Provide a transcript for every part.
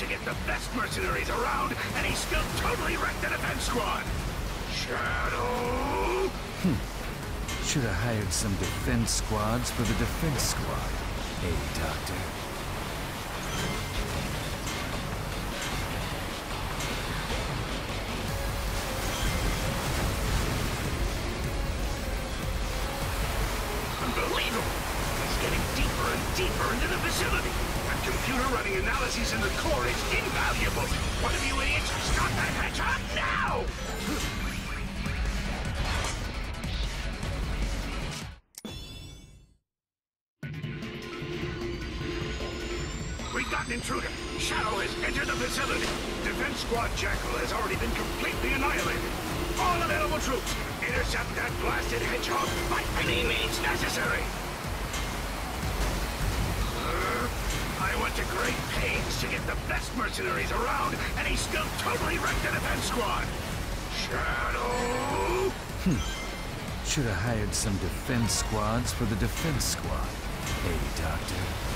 to get the best mercenaries around, and he still totally wrecked the defense squad. Shadow! Hmm. Should have hired some defense squads for the defense squad. Hey, Doctor. hired some defense squads for the defense squad. Hey, Doctor.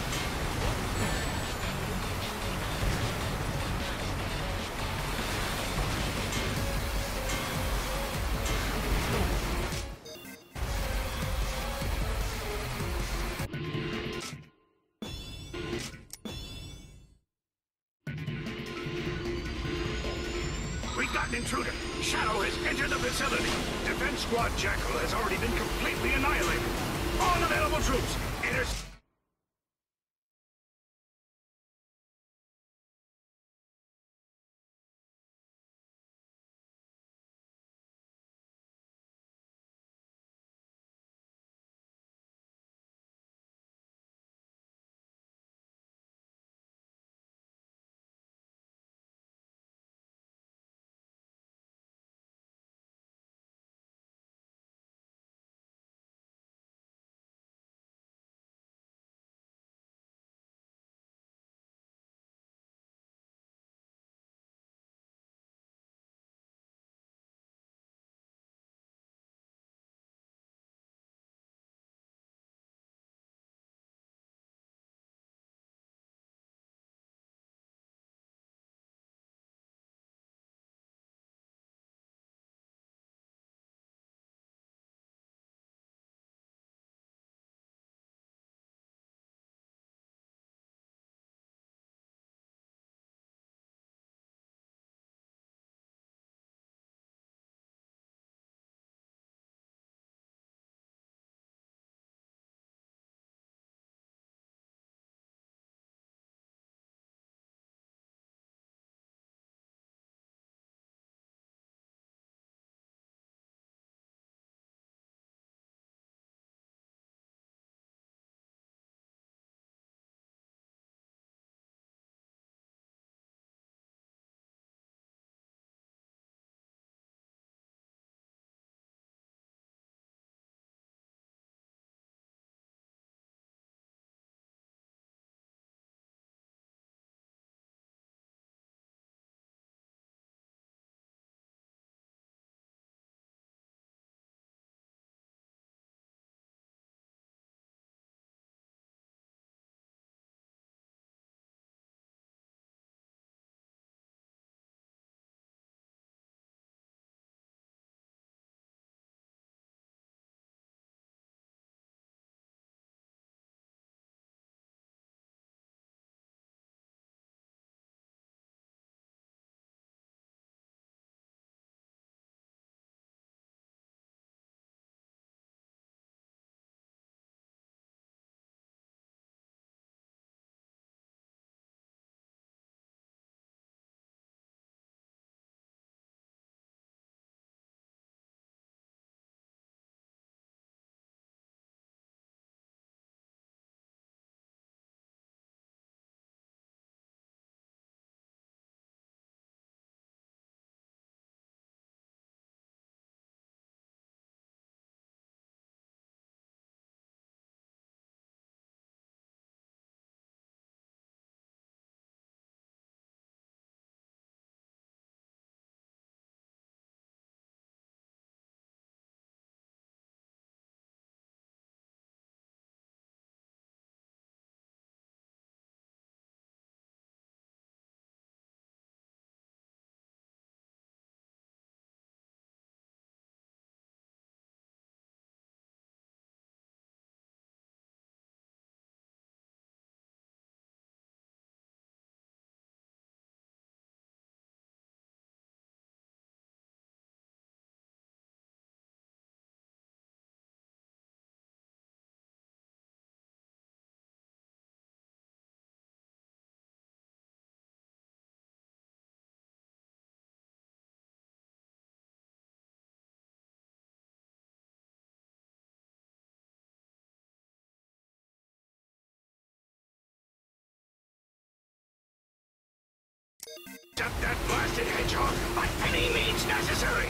Intercept that blasted hedgehog by any means necessary!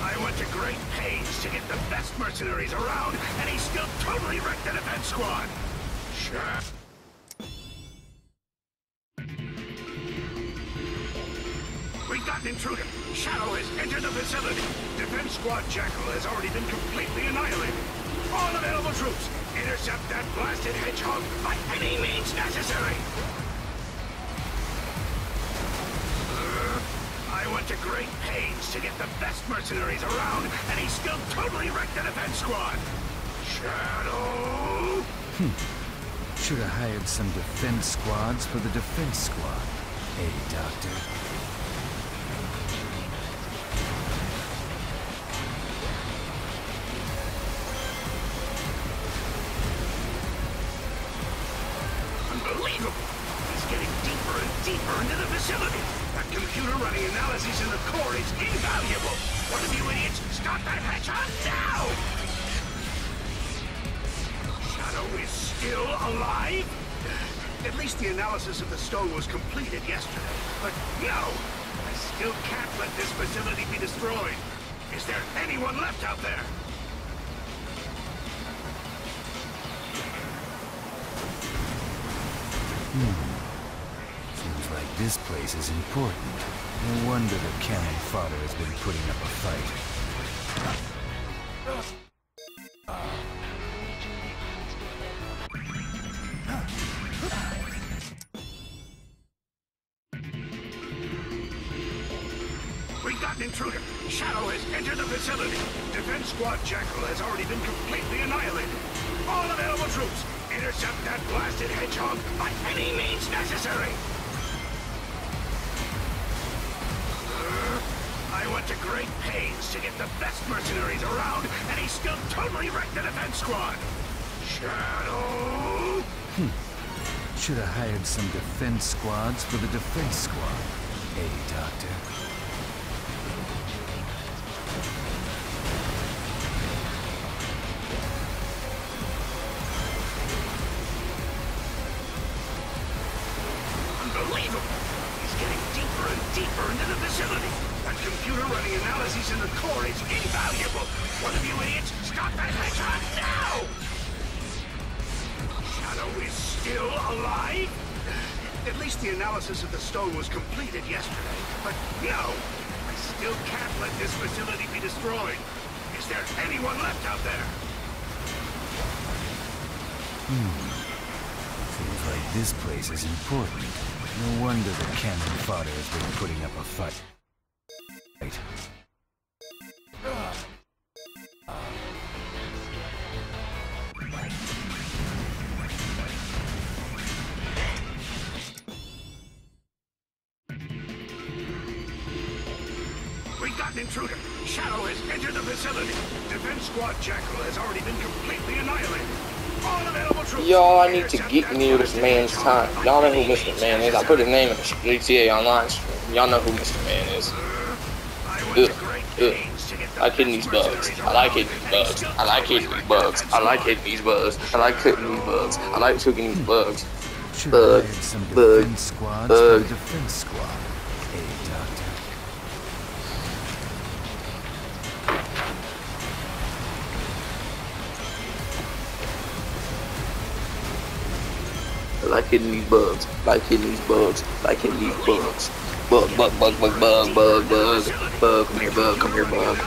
I went to great pains to get the best mercenaries around, and he still totally wrecked the defense squad! Sure. We've got an intruder. Shadow has entered the facility. Defense Squad Jackal has already been completely annihilated. All available troops, intercept that blasted hedgehog by any means necessary. I went to great pains to get the best mercenaries around, and he still totally wrecked the defense squad. Shadow! Hmm. Should have hired some defense squads for the defense squad. Hey, Doctor. Analysis of the stone was completed yesterday. But no! I still can't let this facility be destroyed. Is there anyone left out there? Hmm. Seems like this place is important. No wonder the cannon fodder has been putting up a fight. Intruder. Shadow has entered the facility. Defense Squad Jackal has already been completely annihilated. All available troops, intercept that blasted hedgehog by any means necessary. I went to great pains to get the best mercenaries around, and he still totally wrecked the defense squad. Shadow! Hmm. Should have hired some defense squads for the defense squad. Hey, Doctor. Important. No wonder the cannon fodder has been putting up a fight. Need to get near this man's time. Y'all know who Mr. Man is. I put his name in the GTA Online stream. Y'all know who Mr. Man is. Ugh, ugh. I like hitting these bugs. I like hitting these bugs. I like hitting these bugs. I like hitting these bugs. I like hitting these bugs. I like cooking these bugs. Bug, have hired some bug, bug. Hitting these bugs. Like hitting these bugs. Like hitting these bugs. Bug, bug, bug, bug, bug, bug, bug. Bug, come here, bug, come here, bug.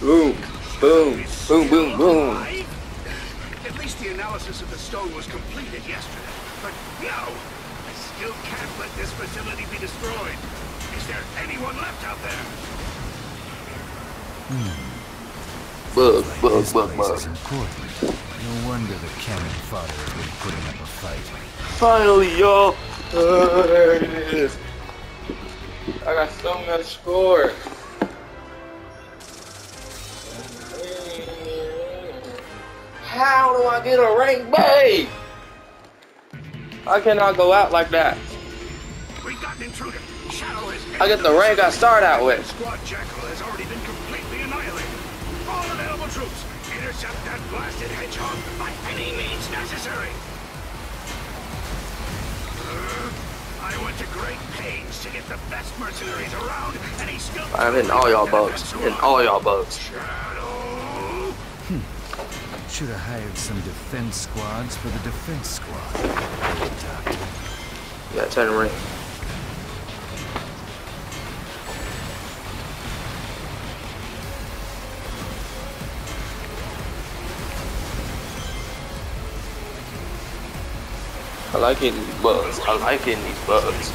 Boom, boom, boom, boom, boom. At least the analysis of the stone was completed yesterday. But no! I still can't let this facility be destroyed. Is there anyone left out there? Bug, bug, this bug, bug. No wonder the cannon fodder has been putting up a fight. Finally, y'all. Uh, there it is. I got so much score. How do I get a rank B? I cannot go out like that. We've got an intruder. Shadow has I get the rank I start out with. Hedgehog by any means necessary. Uh, I went to great pains to get the best mercenaries around, and he still... I'm hitting all y'all boats. In all y'all boats. Shadow! Should have hired some defense squads for the defense squad. Yeah, turn the I like hitting these bugs. I like hitting these bugs.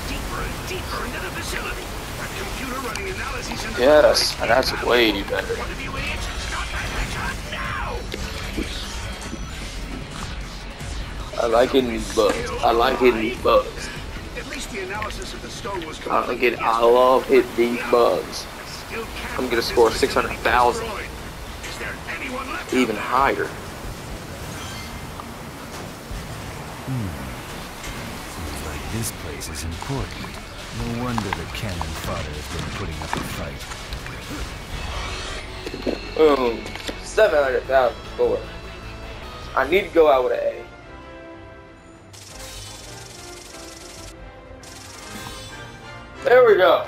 Yes, that's way better. I like hitting these bugs. I like hitting these bugs. I get. I love hitting these bugs. I'm gonna score this 600,000. Is there anyone left? Even higher. Like this is important. No wonder the cannon fodder has been putting up a fight. Boom. 700,000 score. I need to go out with an A. There we go.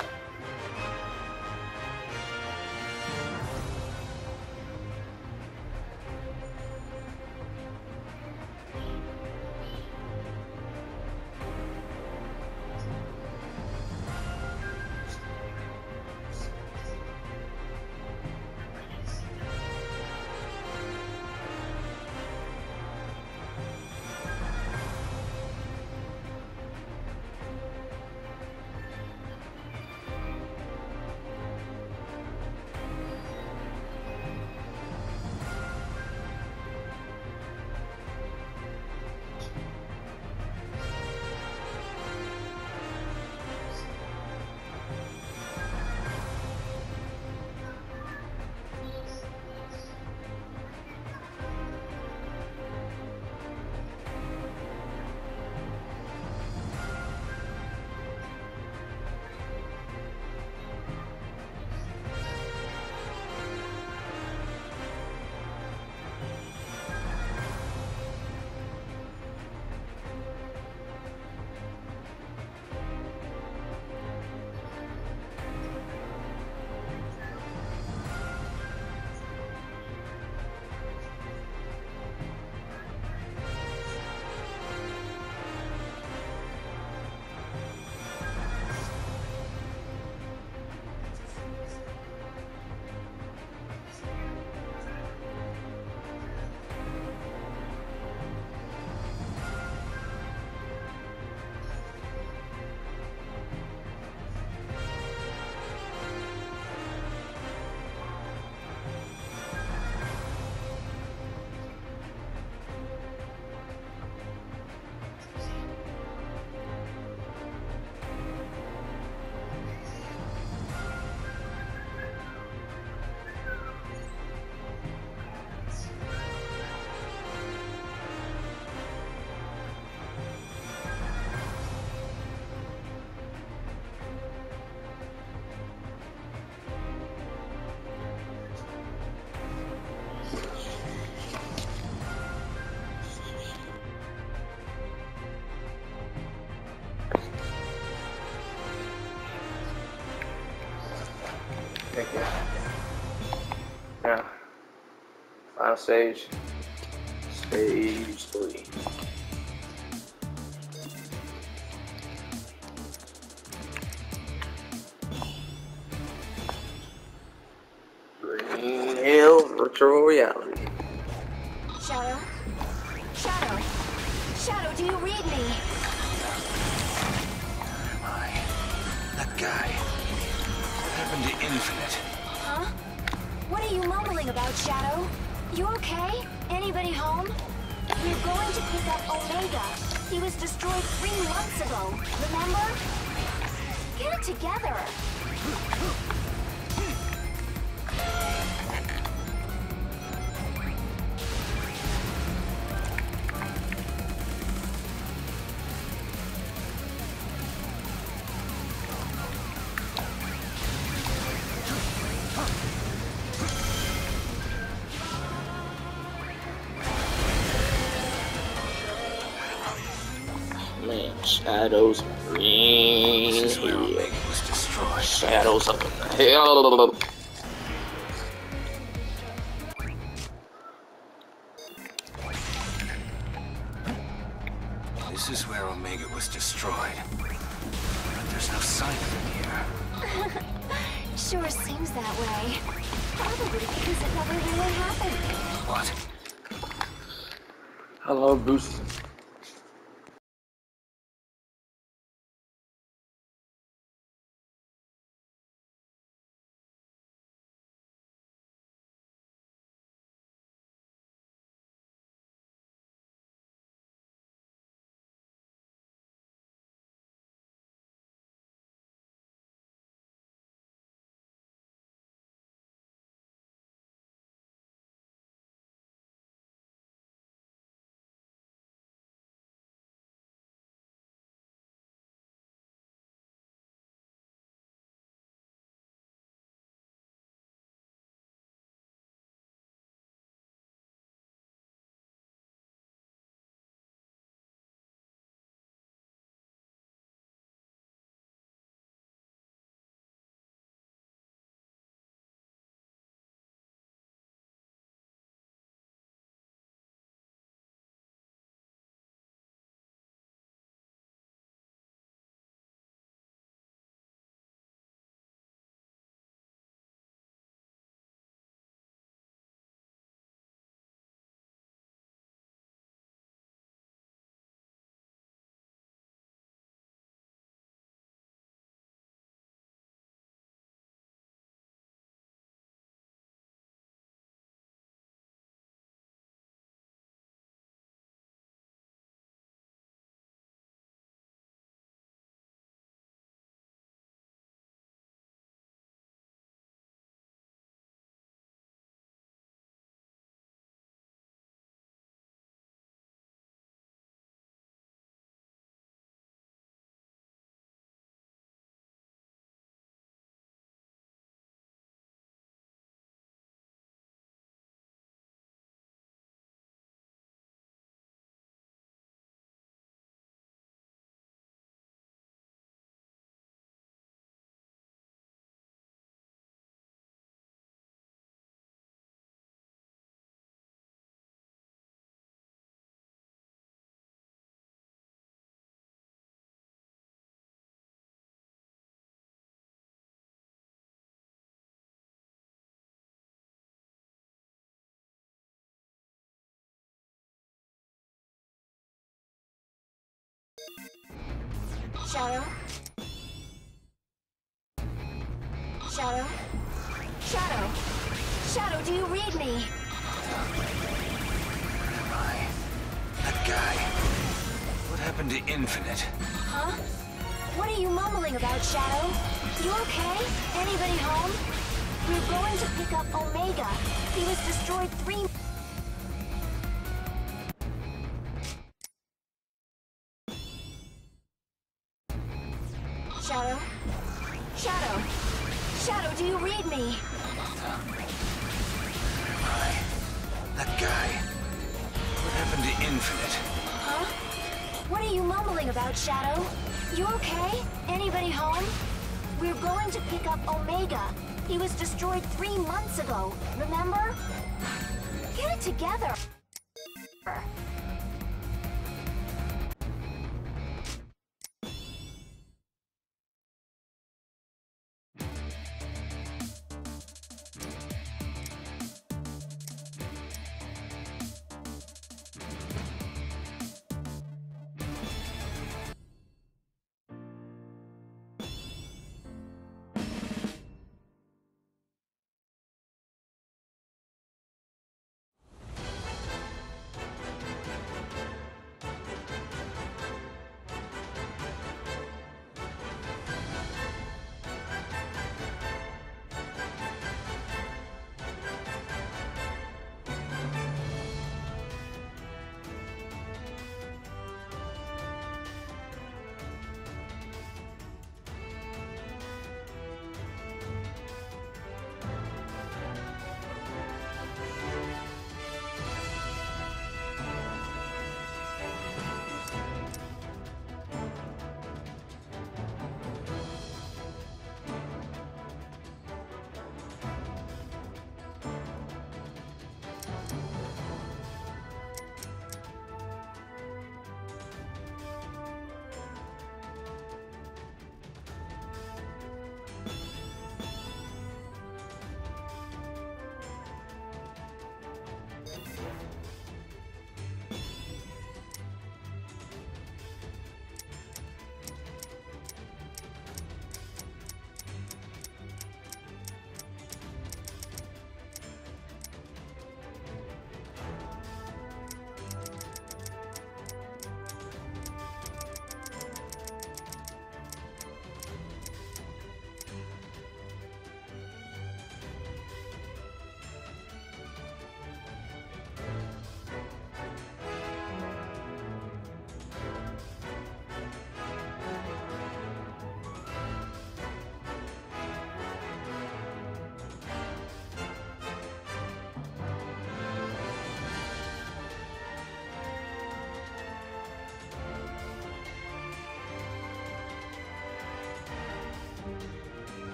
Final stage. Stage three. Green Hill Virtual Reality. Shadow? Shadow? Shadow, do you read me? Am I? That guy. What happened to Infinite? Huh? What are you mumbling about, Shadow? You okay? Anybody home? We're going to pick up Omega. He was destroyed three months ago, remember? Get it together. Shadows green. This is where Omega was destroyed. Shadows up in hell. Shadow? Shadow? Shadow? Shadow, do you read me? Where am I? That guy. What happened to Infinite? Huh? What are you mumbling about, Shadow? You okay? Anybody home? We're going to pick up Omega. He was destroyed three... up Omega. He was destroyed three months ago, remember? Get it together.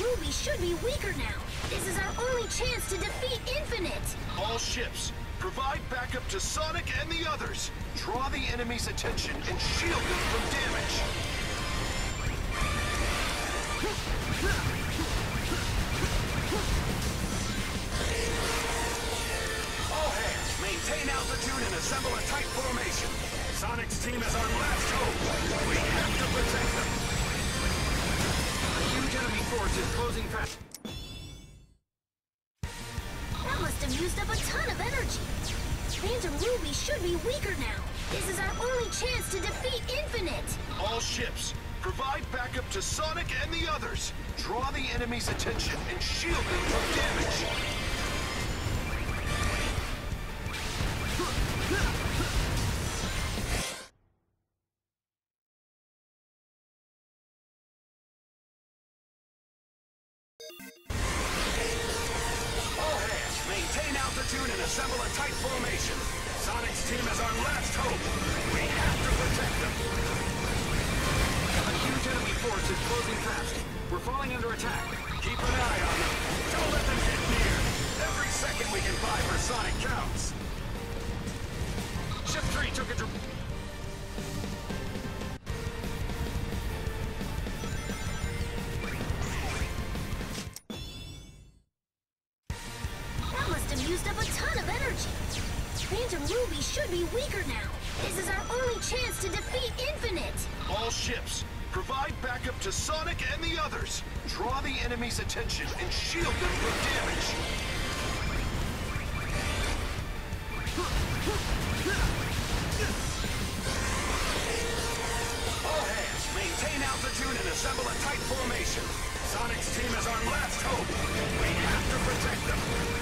Ruby should be weaker now. This is our only chance to defeat Infinite. All ships, provide backup to Sonic and the others. Draw the enemy's attention and shield them from damage. All hands, maintain altitude and assemble a tight formation. Sonic's team is our last hope. We have to protect them. A huge enemy force is closing fast. That must have used up a ton of energy. Phantom Ruby should be weaker now. This is our only chance to defeat Infinite. All ships, provide backup to Sonic and the others. Draw the enemy's attention and shield them from damage. Phantom Ruby should be weaker now. This is our only chance to defeat Infinite. All ships, provide backup to Sonic and the others. Draw the enemy's attention and shield them from damage. All hands, maintain altitude and assemble a tight formation. Sonic's team is our last hope. We have to protect them.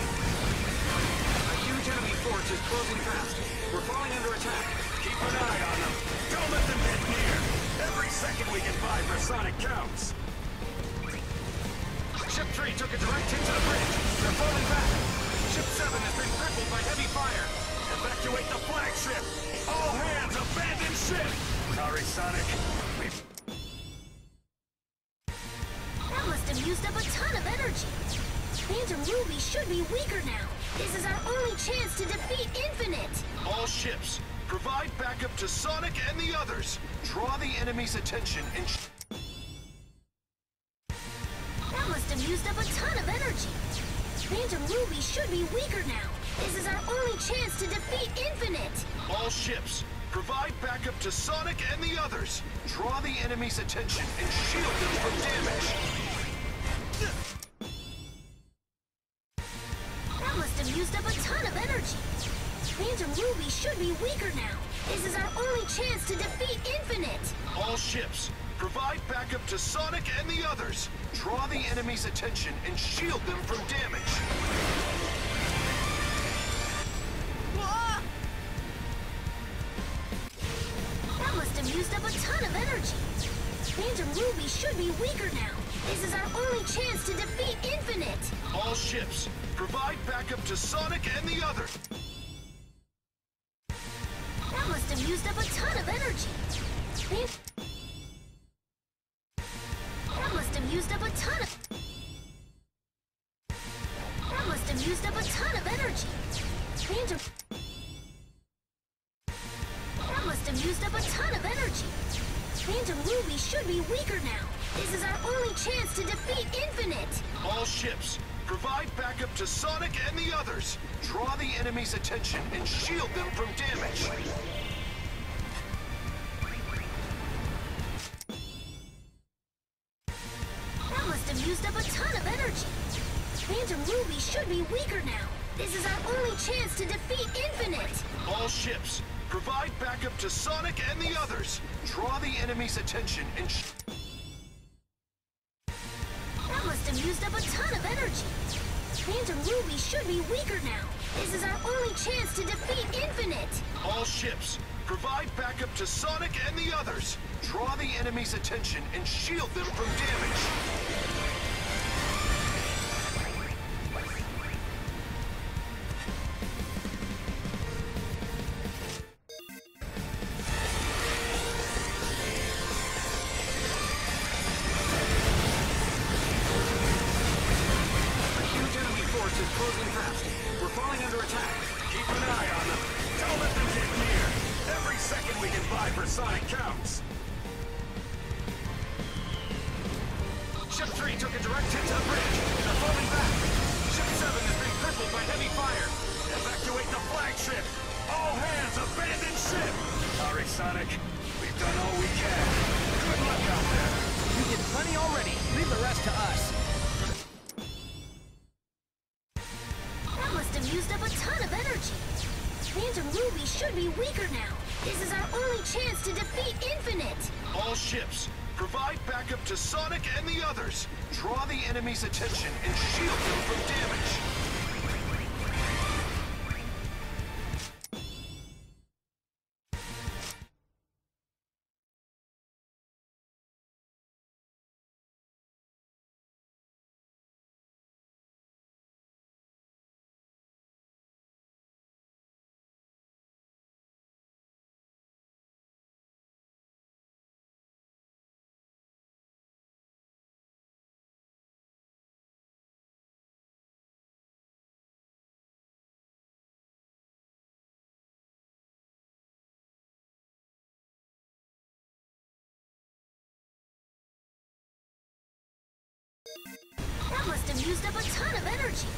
Force is closing fast. We're falling under attack. Keep an eye on them. Don't let them get near. Every second we can buy for Sonic counts. Ship 3 took a direct hit to the bridge. They're falling back. Ship 7 has been crippled by heavy fire. Evacuate the flagship. All hands, abandon ship. Sorry, Sonic. That must have used up a ton of energy. Phantom Ruby should be weaker now. This is our only chance to defeat Infinite. All ships, provide backup to Sonic and the others. Draw the enemy's attention and... That must have used up a ton of energy. Phantom Ruby should be weaker now. This is our only chance to defeat Infinite. All ships, provide backup to Sonic and the others. Draw the enemy's attention and shield them from damage. Used up a ton of energy. Phantom Ruby should be weaker now. This is our only chance to defeat Infinite. All ships, provide backup to Sonic and the others. Draw the enemy's attention and shield them from damage. That must have used up a ton of energy. Phantom Ruby should be weaker now. This is our only chance to defeat Infinite. All ships, provide backup to Sonic and the others. Ship 3 took a direct hit to the bridge. They're falling back. Ship 7 has been crippled by heavy fire. Evacuate the flagship. All hands, abandon ship. Sorry, Sonic. We've done all we can. Good luck out there. You did plenty already. Leave the rest to us. That must have used up a ton of energy. Phantom Ruby should be weaker now. This is our only chance to defeat Infinite. All ships, provide backup to Sonic and the others. Draw the enemy's attention and shield them from damage. Used up a ton of energy.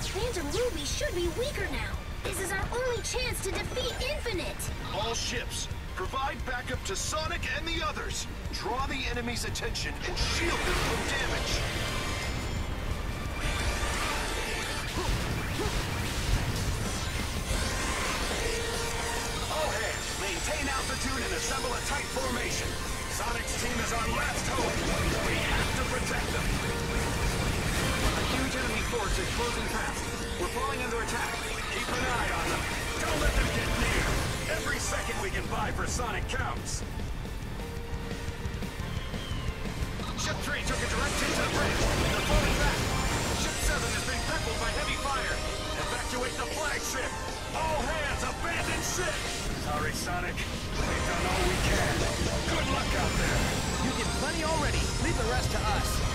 Phantom Ruby should be weaker now. This is our only chance to defeat Infinite. All ships, provide backup to Sonic and the others. Draw the enemy's attention and shield them from damage. Maintain altitude and assemble a tight formation. Sonic's team is our last hope. We have to protect them. A huge enemy force is closing fast. We're falling under attack. Keep an eye on them. Don't let them get near. Every second we can buy for Sonic counts. Ship 3 took a direct hit to the bridge. They're falling back. Ship 7 has been crippled by heavy fire. Evacuate the flagship. All hands, abandon ship. Sorry, Sonic. We've done all we can. Good luck out there. You did plenty already. Leave the rest to us.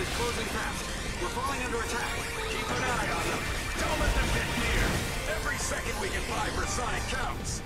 is closing fast. We're falling under attack. Keep an eye on them. Don't let them get near. Every second we can buy for Sonic counts.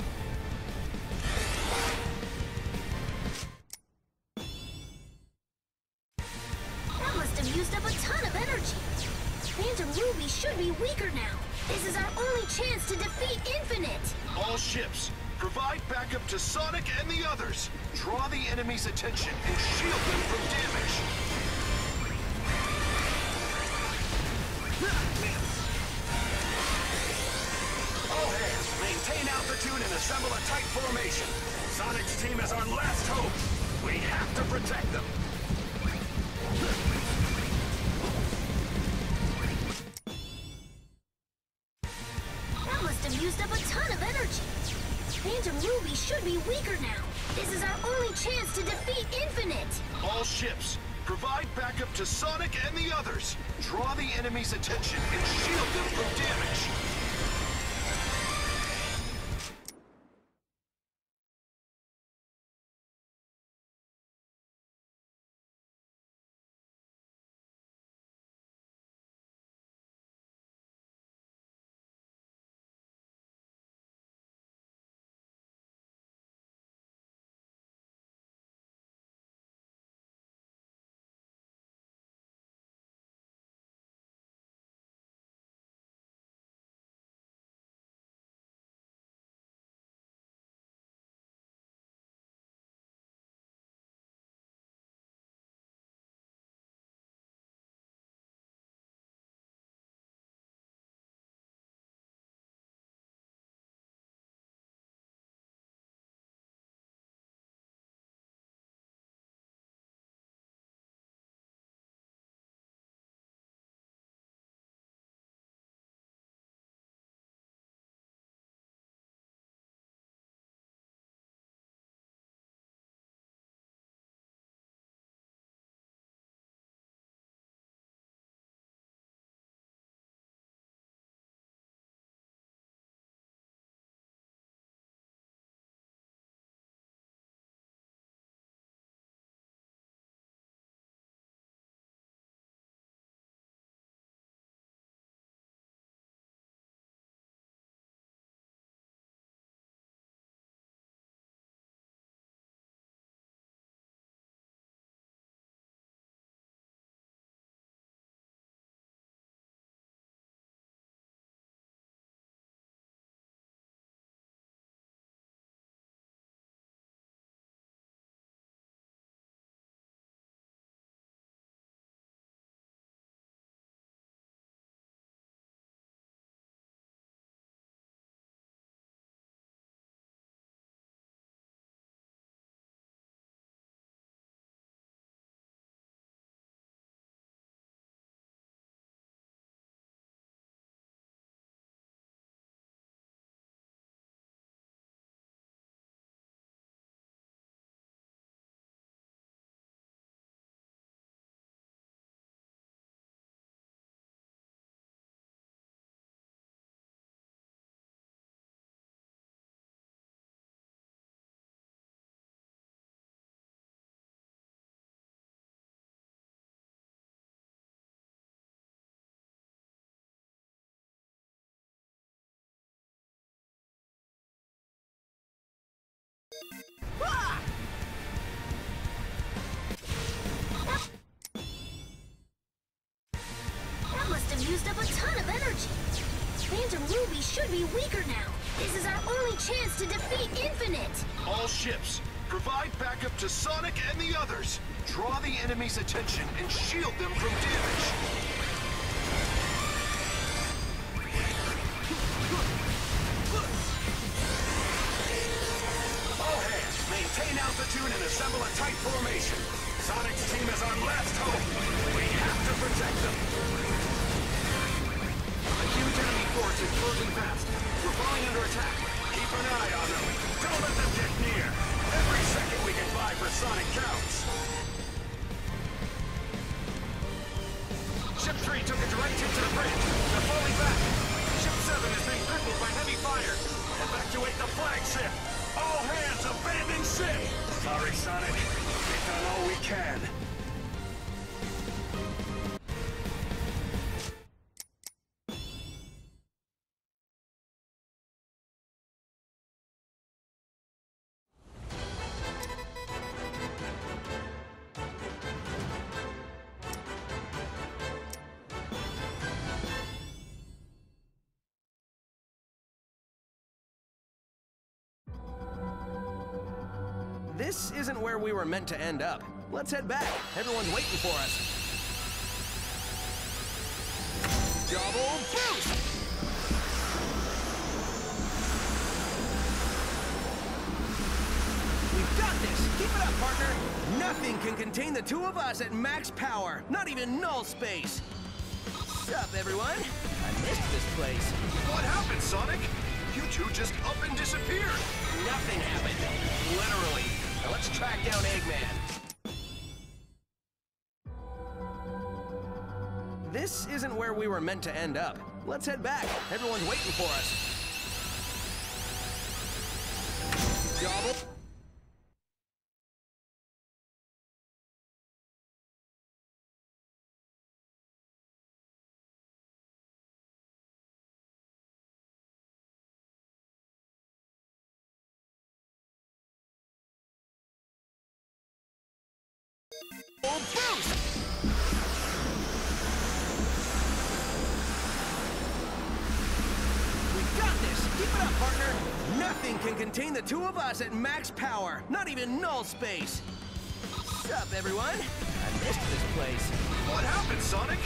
used up a ton of energy. Phantom Ruby should be weaker now. This is our only chance to defeat Infinite. All ships, provide backup to Sonic and the others. Draw the enemy's attention and shield them from damage. All hands, Maintain altitude and assemble a tight formation. Sonic's team is our last hope. We have to protect them. Force is closing fast. We're falling under attack. Keep an eye on them. Don't let them get near. Every second we can buy for Sonic counts. Ship 3 took a direct hit to the bridge. They're falling back. Ship 7 is being crippled by heavy fire. Evacuate the flagship. All hands abandon ship. Sorry, Sonic. We've done all we can. This isn't where we were meant to end up. Let's head back. Everyone's waiting for us. Double boost! We've got this! Keep it up, partner! Nothing can contain the two of us at max power. Not even null space. Sup, everyone? I missed this place. What happened, Sonic? You two just up and disappeared. Nothing happened. Literally. Now let's track down Eggman. This isn't where we were meant to end up. Let's head back. Everyone's waiting for us. Double. Contain the two of us at max power. Not even null space. Sup, everyone? I missed this place. What happened, Sonic?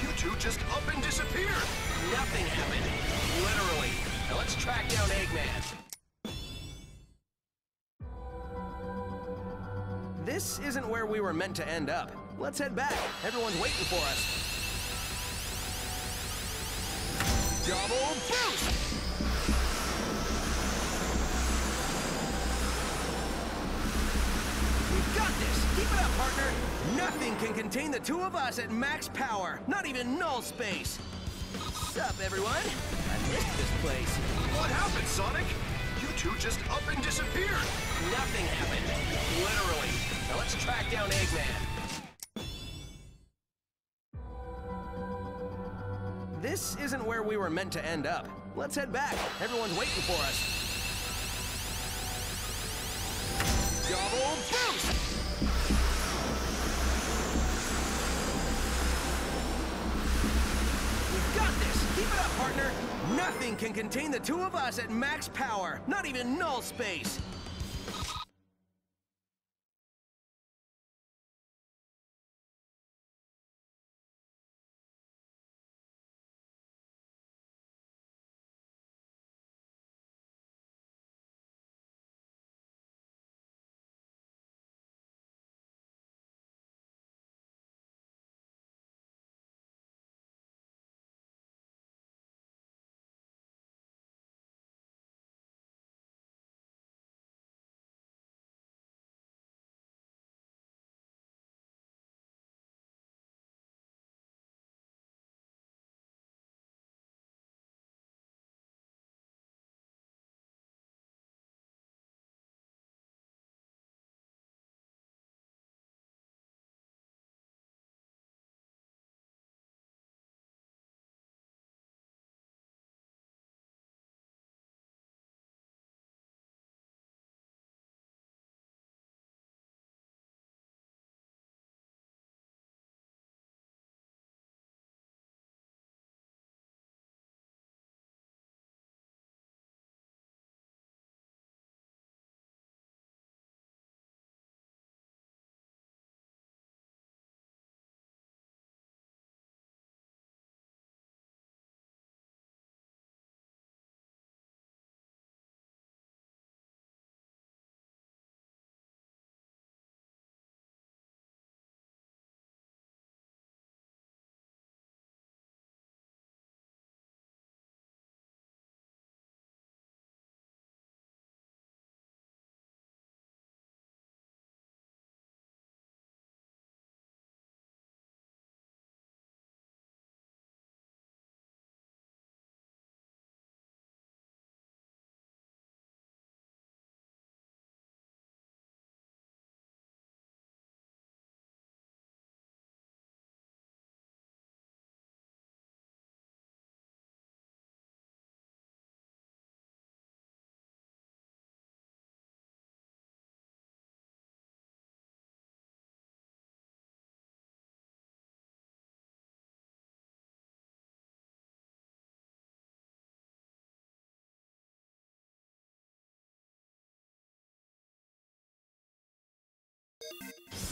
You two just up and disappeared. Nothing happened. Literally. Now let's track down Eggman. This isn't where we were meant to end up. Let's head back. Everyone's waiting for us. Double boost! Got this! Keep it up, partner! Nothing can contain the two of us at max power. Not even null space. Sup, everyone? I missed this place. What happened, Sonic? You two just up and disappeared. Nothing happened. Literally. Now let's track down Eggman. This isn't where we were meant to end up. Let's head back. Everyone's waiting for us. Nothing can contain the two of us at max power. Not even null space.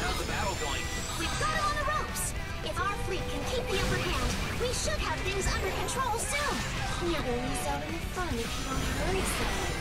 How's the battle going? We've got him on the ropes. If our fleet can keep the upper hand, we should have things under control soon. You're gonna fun if you don't hurry.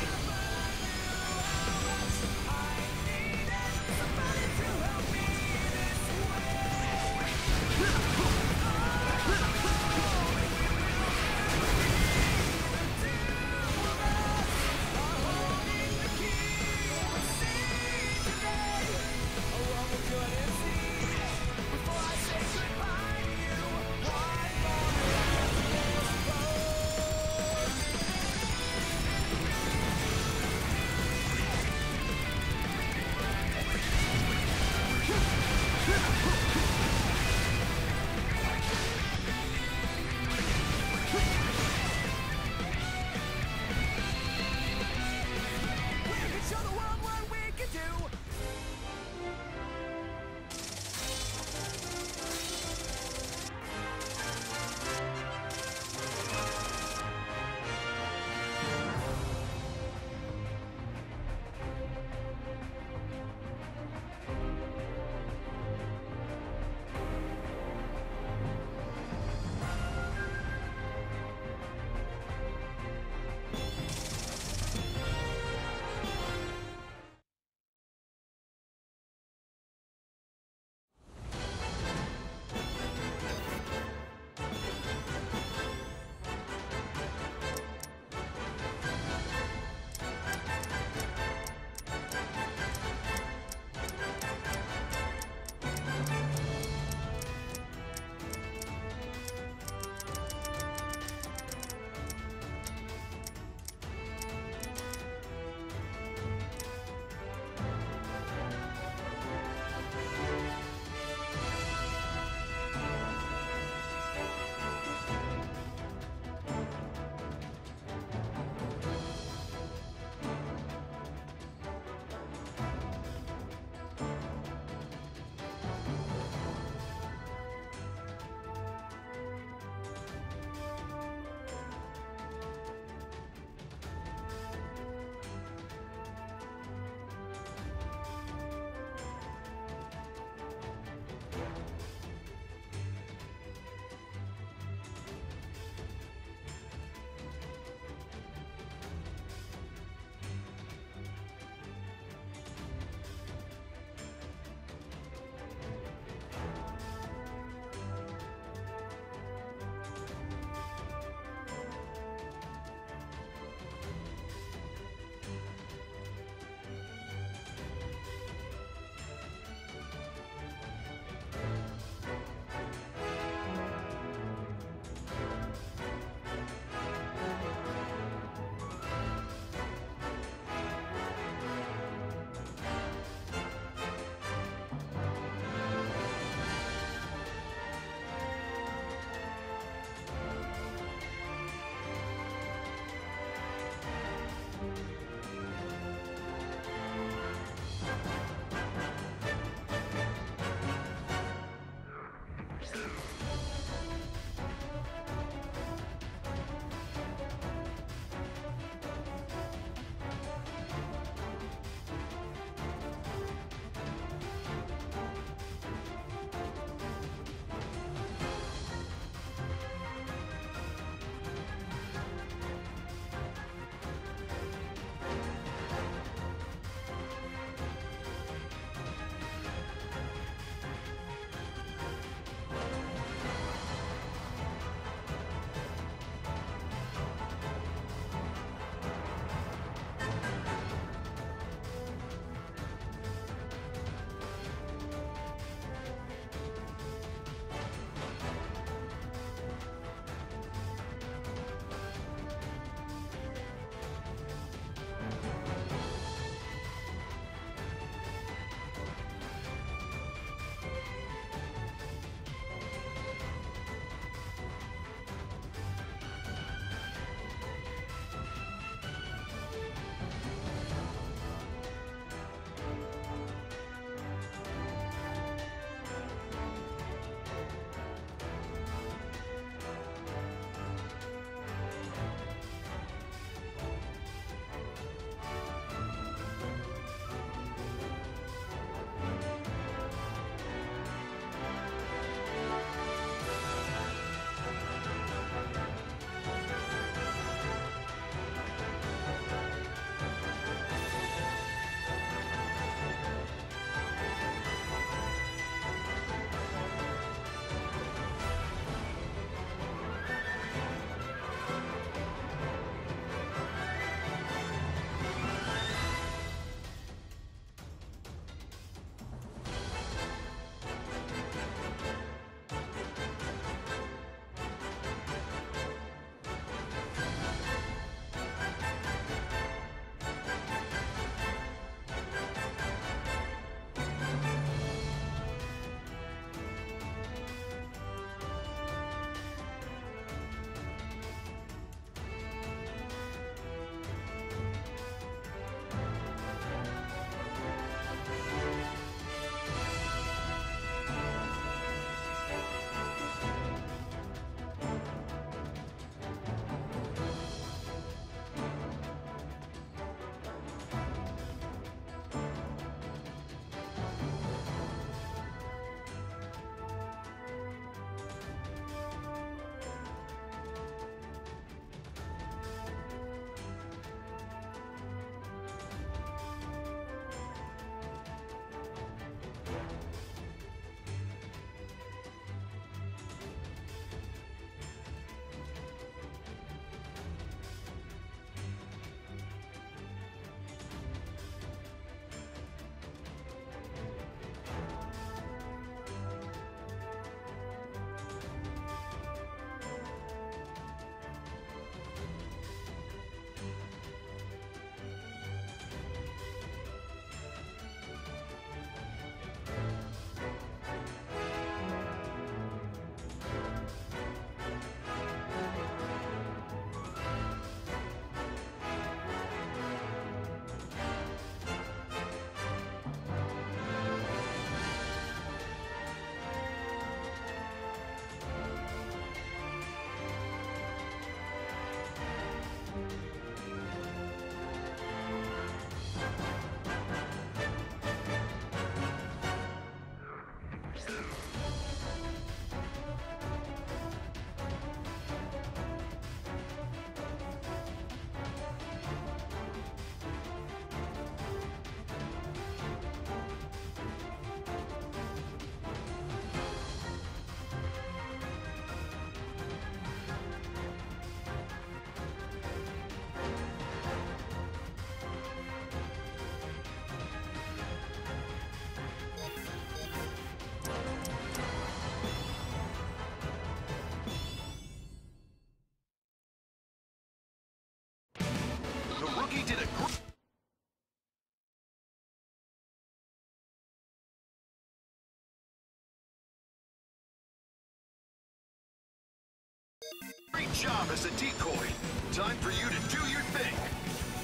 Job as a decoy. Time for you to do your thing.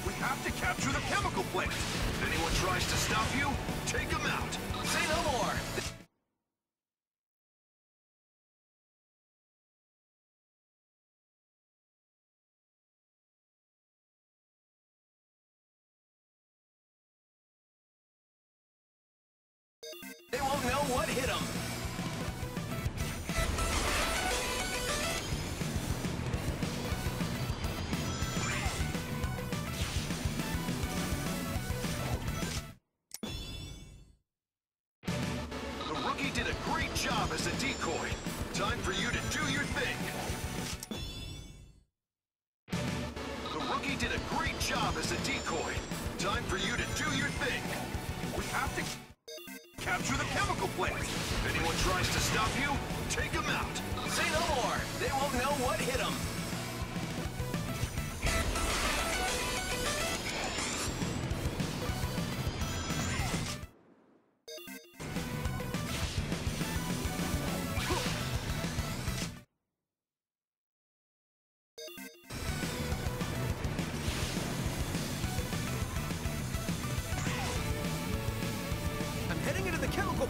We have to capture the chemical plant. If anyone tries to stop you, take them out. Say no more.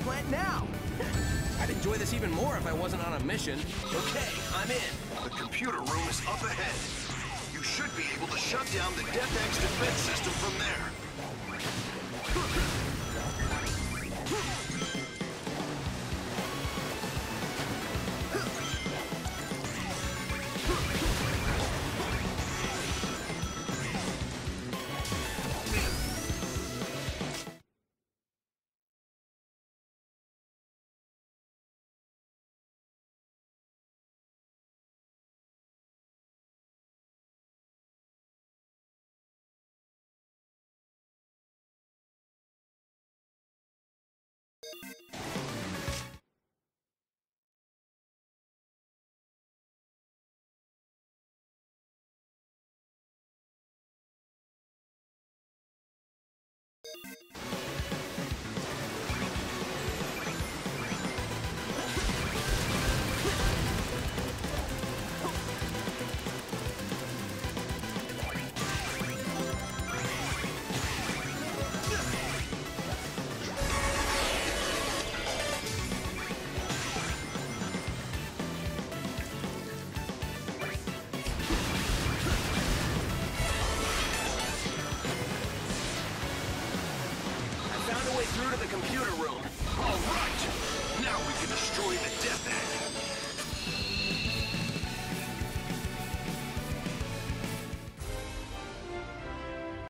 Plant now. I'd enjoy this even more if I wasn't on a mission. Okay, I'm in. The computer room is up ahead. You should be able to shut down the Death Egg's defense system from there.